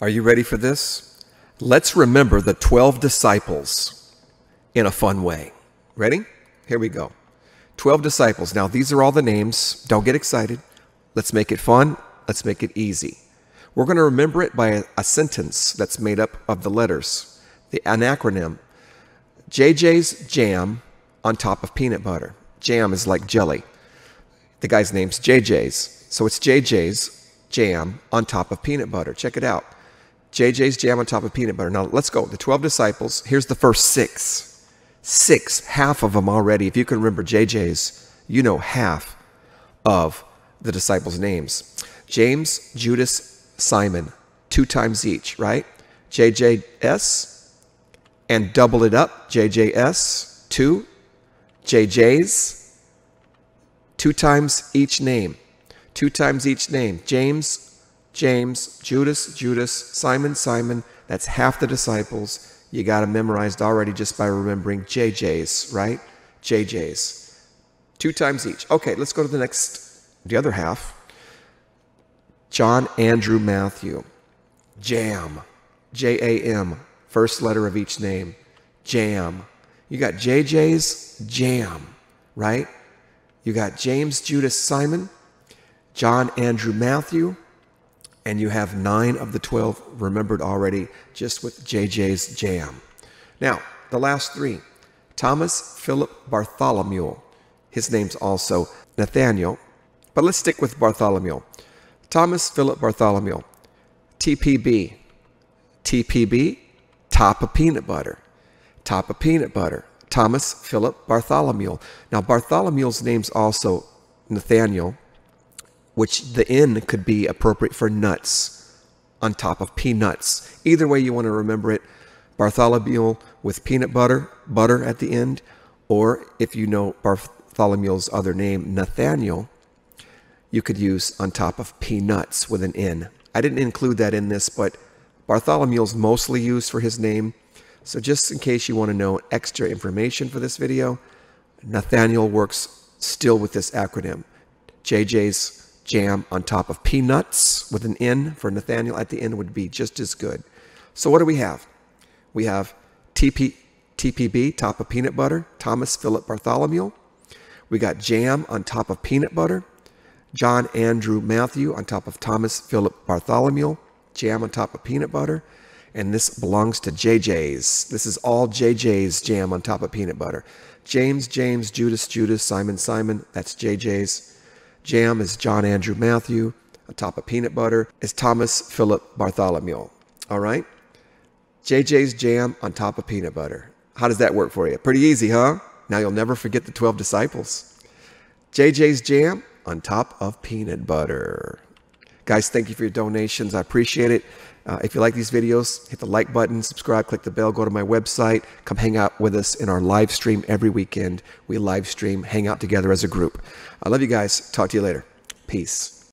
Are you ready for this? Let's remember the 12 disciples in a fun way. Ready? Here we go. 12 disciples. Now, these are all the names. Don't get excited. Let's make it fun. Let's make it easy. We're going to remember it by a, sentence that's made up of the letters, the an acronym. JJ's jam on top of peanut butter. Jam is like jelly. The guy's name's JJ's. So it's JJ's jam on top of peanut butter. Check it out. JJ's jam on top of peanut butter. Now let's go. The 12 disciples. Here's the first six. Six, half of them already. If you can remember JJ's, you know half of the disciples' names. James, Judas, Simon, two times each, right? JJS and double it up. JJS, two. JJ's, two times each name. Two times each name. James, James, Judas, Judas, Simon, Simon. That's half the disciples. You got them memorized already just by remembering JJ's, right? JJ's. Two times each. Okay, let's go to the next, the other half. John, Andrew, Matthew. Jam. J A M. First letter of each name. Jam. You got JJ's Jam, right? You got James, Judas, Simon, John, Andrew, Matthew, and you have nine of the 12 remembered already just with JJ's Jam. Now, the last three Thomas, Philip, Bartholomew. His name's also Nathaniel, but let's stick with Bartholomew. Thomas, Philip, Bartholomew. TPB. TPB, top of peanut butter. Top of peanut butter. Thomas, Philip, Bartholomew. Now, Bartholomew's name's also Nathaniel, which the N could be appropriate for nuts on top of peanuts. Either way you want to remember it, Bartholomew with peanut butter, butter at the end, or if you know Bartholomew's other name, Nathaniel, you could use on top of peanuts with an N. I didn't include that in this, but Bartholomew's mostly used for his name. So just in case you want to know extra information for this video, Nathaniel works still with this acronym. JJ's jam on top of peanuts with an N for Nathaniel at the end would be just as good. So what do we have? We have TP, TPB, top of peanut butter, Thomas Philip Bartholomew. We got jam on top of peanut butter, John Andrew Matthew on top of Thomas Philip Bartholomew, jam on top of peanut butter. And this belongs to JJ's. This is all JJ's jam on top of peanut butter. James, James, Judas, Judas, Simon, Simon. That's JJ's. Jam is John Andrew Matthew. On top of peanut butter is Thomas Philip Bartholomew. All right? JJ's jam on top of peanut butter. How does that work for you? Pretty easy, huh? Now you'll never forget the 12 disciples. JJ's jam on top of peanut butter. Guys, thank you for your donations. I appreciate it. Uh, if you like these videos, hit the like button, subscribe, click the bell, go to my website, come hang out with us in our live stream every weekend. We live stream, hang out together as a group. I love you guys. Talk to you later. Peace.